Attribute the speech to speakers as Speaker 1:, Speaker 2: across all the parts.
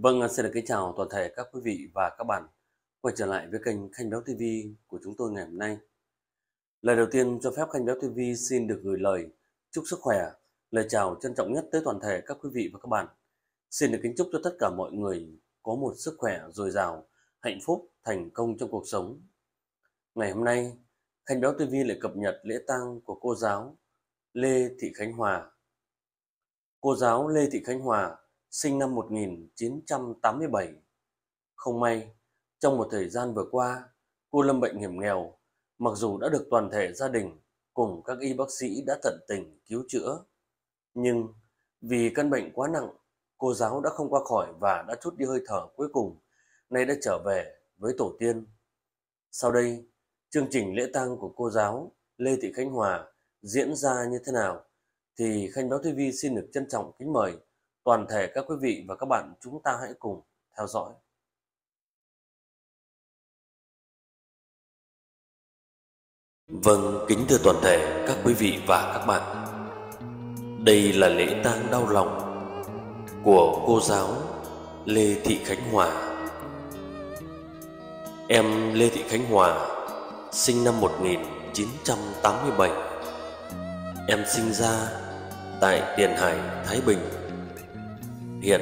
Speaker 1: Vâng, xin được kính chào toàn thể các quý vị và các bạn quay trở lại với kênh Khanh Béo TV của chúng tôi ngày hôm nay. Lời đầu tiên cho phép Khanh Béo TV xin được gửi lời chúc sức khỏe, lời chào trân trọng nhất tới toàn thể các quý vị và các bạn. Xin được kính chúc cho tất cả mọi người có một sức khỏe dồi dào, hạnh phúc, thành công trong cuộc sống. Ngày hôm nay, Khánh Béo TV lại cập nhật lễ tang của cô giáo Lê Thị Khánh Hòa. Cô giáo Lê Thị Khánh Hòa sinh năm 1987. Không may, trong một thời gian vừa qua, cô lâm bệnh hiểm nghèo, mặc dù đã được toàn thể gia đình cùng các y bác sĩ đã tận tình cứu chữa. Nhưng vì căn bệnh quá nặng, cô giáo đã không qua khỏi và đã chút đi hơi thở cuối cùng, nay đã trở về với tổ tiên. Sau đây, chương trình lễ tang của cô giáo Lê Thị Khánh Hòa diễn ra như thế nào? Thì Khanh Báo TV xin được trân trọng kính mời toàn thể các quý vị và các bạn chúng ta hãy cùng theo dõi. Vâng, kính thưa toàn thể các quý vị và các bạn. Đây là lễ tang đau lòng của cô giáo Lê Thị Khánh Hòa. Em Lê Thị Khánh Hòa sinh năm 1987. Em sinh ra tại Tiền Hải, Thái Bình Hiện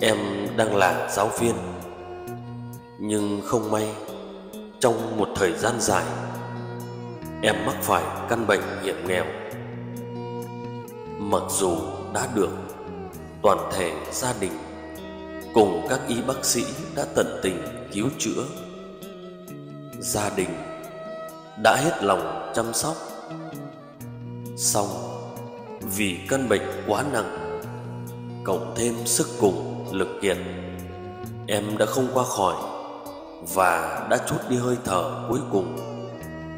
Speaker 1: em đang là giáo viên Nhưng không may Trong một thời gian dài Em mắc phải căn bệnh hiểm nghèo Mặc dù đã được Toàn thể gia đình Cùng các y bác sĩ đã tận tình cứu chữa, Gia đình đã hết lòng chăm sóc. Xong, vì căn bệnh quá nặng, cộng thêm sức cùng lực kiệt, em đã không qua khỏi và đã chút đi hơi thở cuối cùng,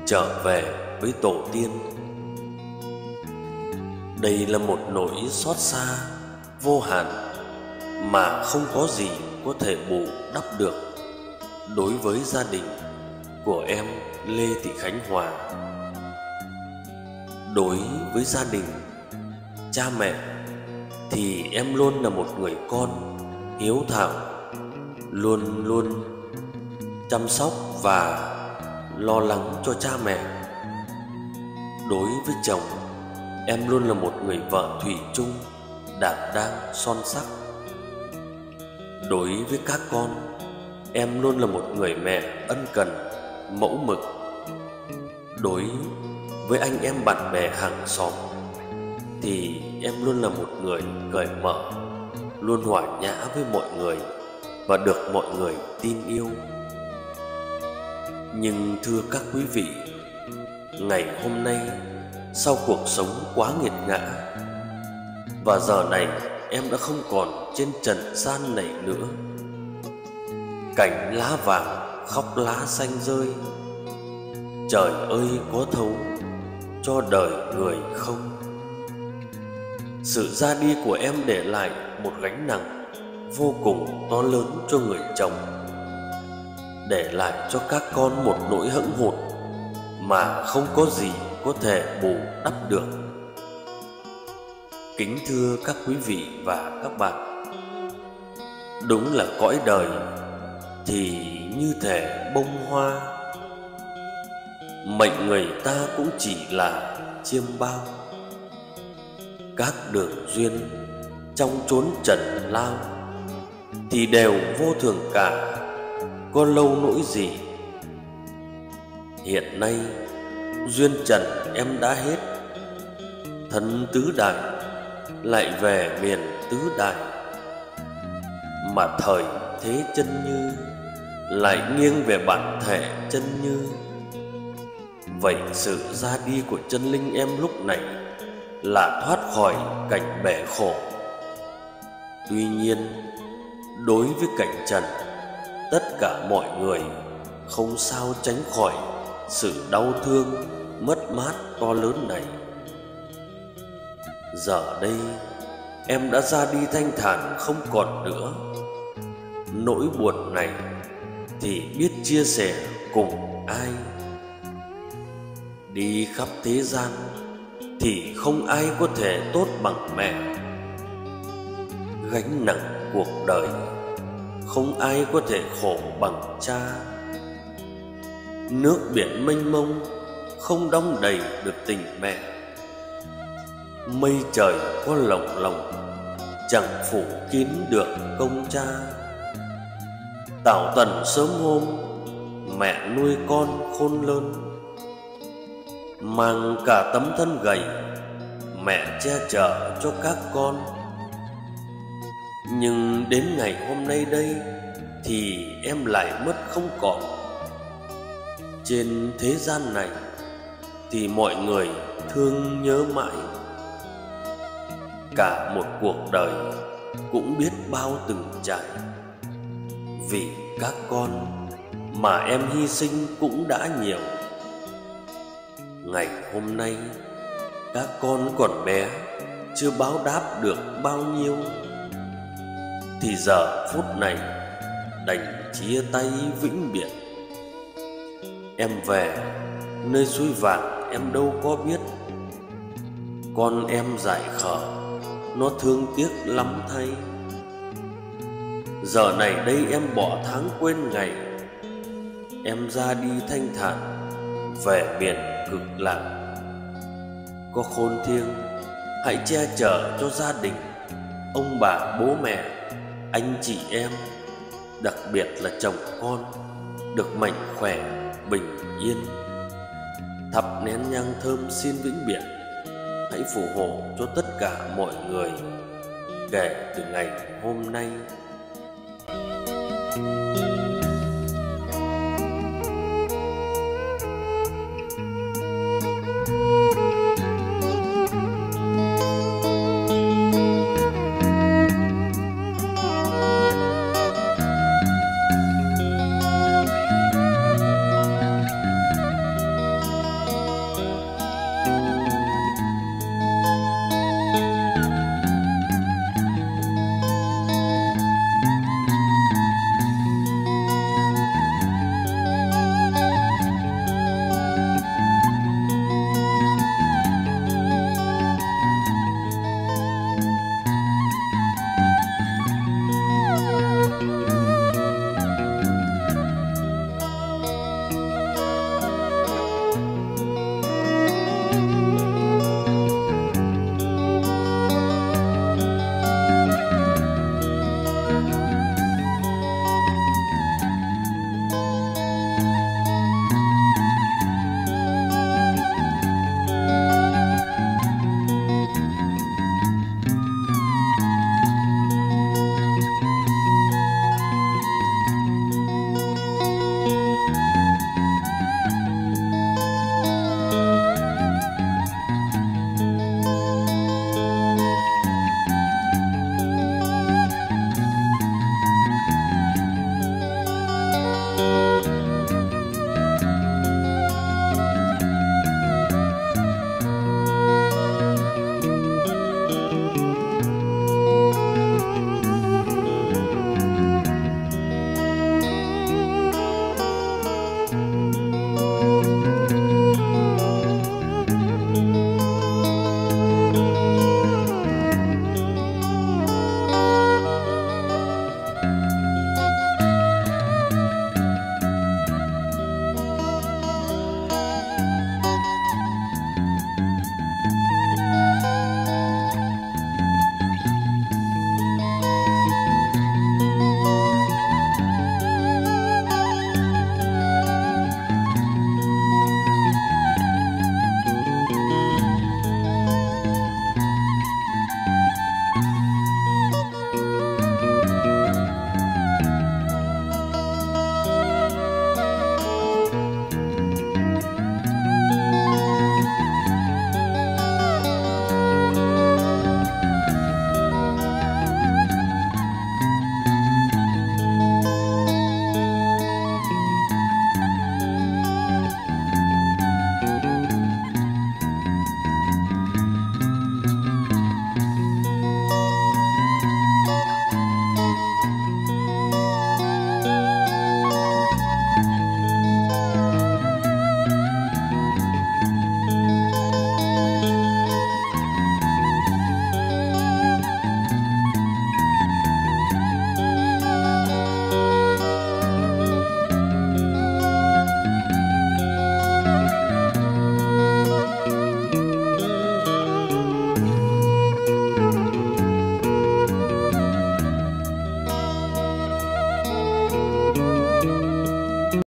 Speaker 1: trở về với tổ tiên đây là một nỗi xót xa vô hạn mà không có gì có thể bù đắp được đối với gia đình của em Lê Thị Khánh Hòa. Đối với gia đình, cha mẹ thì em luôn là một người con hiếu thảo luôn luôn chăm sóc và lo lắng cho cha mẹ đối với chồng em luôn là một người vợ thủy chung, đảm đang, son sắc. Đối với các con, em luôn là một người mẹ ân cần, mẫu mực. Đối với anh em bạn bè hàng xóm, thì em luôn là một người cởi mở, luôn hòa nhã với mọi người và được mọi người tin yêu. Nhưng thưa các quý vị, ngày hôm nay sau cuộc sống quá nghiệt ngã, và giờ này em đã không còn trên trần gian này nữa. Cảnh lá vàng khóc lá xanh rơi, trời ơi có thấu cho đời người không? Sự ra đi của em để lại một gánh nặng vô cùng to lớn cho người chồng, để lại cho các con một nỗi hững hụt mà không có gì có thể bù đắp được. Kính thưa các quý vị và các bạn, đúng là cõi đời thì như thể bông hoa, mệnh người ta cũng chỉ là chiêm bao. Các đường duyên trong chốn trần lao thì đều vô thường cả, có lâu nỗi gì. Hiện nay duyên trần, em đã hết. Thân tứ đại, lại về miền tứ đại. Mà thời thế chân như, lại nghiêng về bản thể chân như. Vậy sự ra đi của chân linh em lúc này là thoát khỏi cảnh bể khổ. Tuy nhiên, đối với cảnh trần, tất cả mọi người không sao tránh khỏi sự đau thương mất mát to lớn này. Giờ đây, Em đã ra đi thanh thản không còn nữa. Nỗi buồn này Thì biết chia sẻ cùng ai? Đi khắp thế gian Thì không ai có thể tốt bằng mẹ. Gánh nặng cuộc đời Không ai có thể khổ bằng cha. Nước biển mênh mông, Không đong đầy được tình mẹ. Mây trời có lồng lồng Chẳng phủ kín được công cha. Tảo tần sớm hôm, Mẹ nuôi con khôn lớn. Mang cả tấm thân gầy, Mẹ che chở cho các con. Nhưng đến ngày hôm nay đây, Thì em lại mất không còn trên thế gian này Thì mọi người thương nhớ mãi. Cả một cuộc đời Cũng biết bao từng trải. Vì các con Mà em hy sinh cũng đã nhiều. Ngày hôm nay, Các con còn bé, Chưa báo đáp được bao nhiêu. Thì giờ phút này, Đành chia tay vĩnh biệt. Em về, Nơi suối vàng em đâu có biết. Con em giải khờ, Nó thương tiếc lắm thay. Giờ này đây em bỏ tháng quên ngày. Em ra đi thanh thản Về miền cực lạc Có khôn thiêng, Hãy che chở cho gia đình, Ông bà, bố mẹ, Anh chị em. Đặc biệt là chồng con, Được mạnh khỏe bình yên thập nén nhang thơm xin vĩnh biệt, Hãy phù hộ cho tất cả mọi người Kể từ ngày hôm nay Thank you.